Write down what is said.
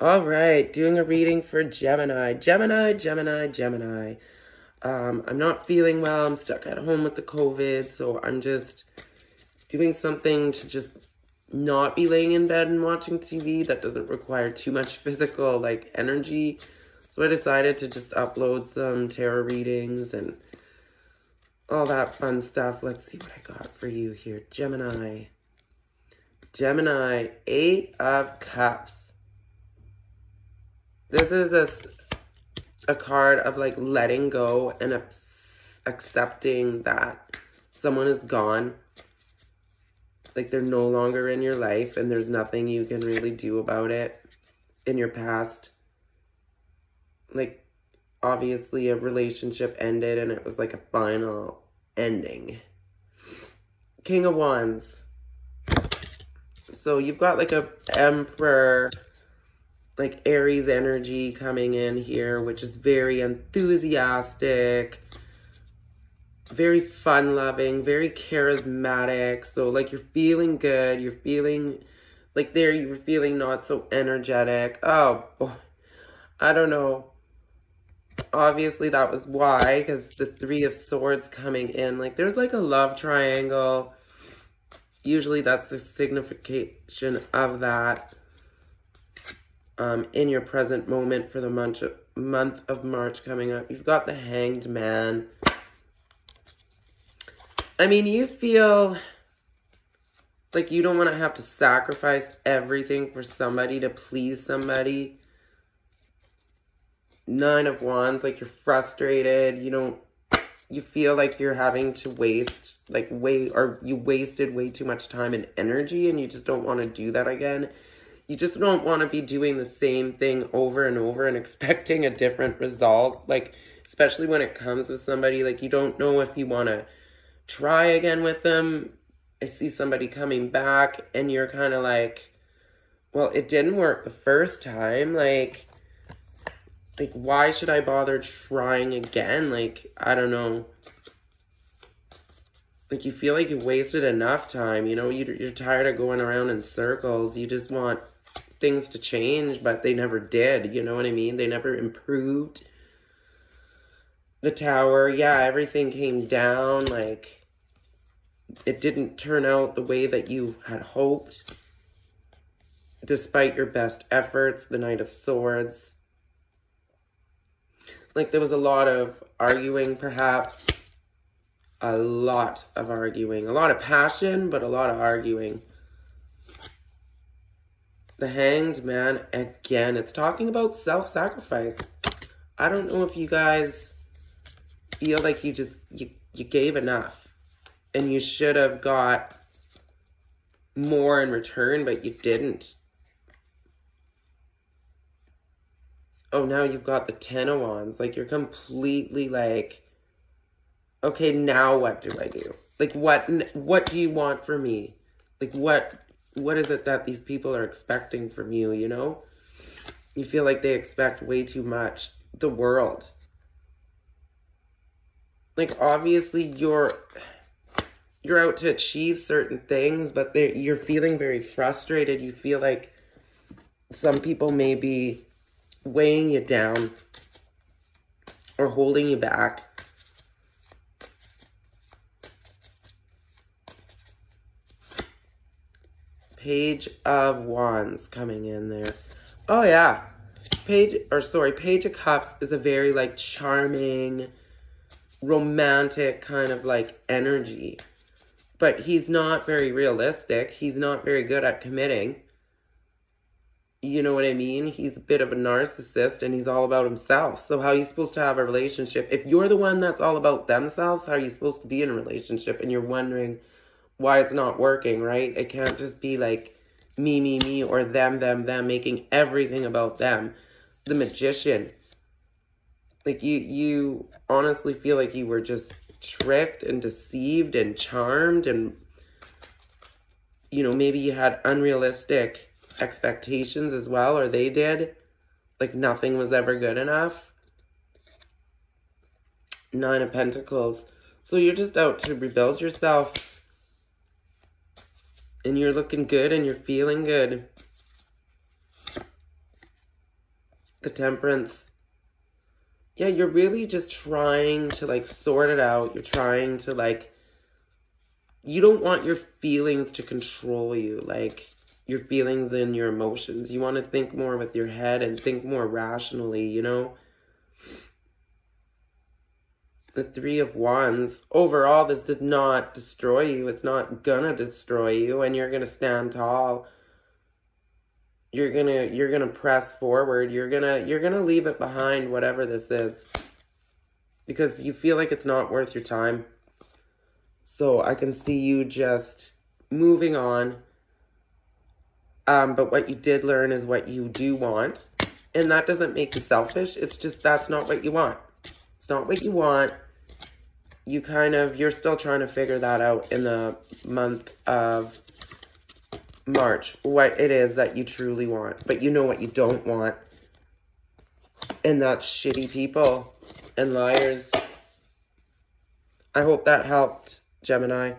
All right, doing a reading for Gemini. Gemini, Gemini, Gemini. Um, I'm not feeling well. I'm stuck at home with the COVID, so I'm just doing something to just not be laying in bed and watching TV that doesn't require too much physical, like, energy. So I decided to just upload some tarot readings and all that fun stuff. Let's see what I got for you here. Gemini. Gemini, Eight of Cups. This is a, a card of like letting go and accepting that someone is gone. Like they're no longer in your life and there's nothing you can really do about it in your past. Like obviously a relationship ended and it was like a final ending. King of Wands. So you've got like a emperor, like Aries energy coming in here, which is very enthusiastic, very fun-loving, very charismatic. So like you're feeling good, you're feeling like there you're feeling not so energetic. Oh, boy. I don't know. Obviously that was why, because the Three of Swords coming in. Like there's like a love triangle usually that's the signification of that um, in your present moment for the month of, month of March coming up. You've got the Hanged Man. I mean, you feel like you don't want to have to sacrifice everything for somebody to please somebody. Nine of Wands, like you're frustrated. You don't you feel like you're having to waste like way or you wasted way too much time and energy and you just don't want to do that again. You just don't want to be doing the same thing over and over and expecting a different result. Like, especially when it comes with somebody, like you don't know if you want to try again with them. I see somebody coming back and you're kind of like, well, it didn't work the first time. Like, like, why should I bother trying again? Like, I don't know. Like, you feel like you wasted enough time, you know? You're, you're tired of going around in circles. You just want things to change, but they never did, you know what I mean? They never improved. The tower, yeah, everything came down, like, it didn't turn out the way that you had hoped. Despite your best efforts, the Knight of Swords like there was a lot of arguing perhaps. A lot of arguing. A lot of passion, but a lot of arguing. The Hanged Man, again, it's talking about self-sacrifice. I don't know if you guys feel like you just, you, you gave enough. And you should have got more in return, but you didn't. oh, now you've got the Ten of Wands. Like, you're completely like, okay, now what do I do? Like, what, what do you want from me? Like, what, what is it that these people are expecting from you, you know? You feel like they expect way too much. The world. Like, obviously, you're, you're out to achieve certain things, but you're feeling very frustrated. You feel like some people may be weighing you down or holding you back. Page of Wands coming in there. Oh, yeah. Page, or sorry, Page of Cups is a very, like, charming, romantic kind of, like, energy. But he's not very realistic. He's not very good at committing. You know what I mean? He's a bit of a narcissist and he's all about himself. So how are you supposed to have a relationship? If you're the one that's all about themselves, how are you supposed to be in a relationship? And you're wondering why it's not working, right? It can't just be like me, me, me, or them, them, them, making everything about them. The magician. Like you, you honestly feel like you were just tricked and deceived and charmed and, you know, maybe you had unrealistic expectations as well, or they did. Like nothing was ever good enough. Nine of Pentacles. So you're just out to rebuild yourself. And you're looking good and you're feeling good. the temperance. Yeah, you're really just trying to like sort it out. You're trying to like, you don't want your feelings to control you. Like your feelings and your emotions. You want to think more with your head and think more rationally, you know? The Three of Wands, overall, this did not destroy you. It's not gonna destroy you, and you're gonna stand tall. You're gonna, you're gonna press forward. You're gonna, you're gonna leave it behind, whatever this is. Because you feel like it's not worth your time. So I can see you just moving on um, but what you did learn is what you do want. And that doesn't make you selfish. It's just that's not what you want. It's not what you want. You kind of, you're still trying to figure that out in the month of March. What it is that you truly want. But you know what you don't want. And that's shitty people and liars. I hope that helped, Gemini.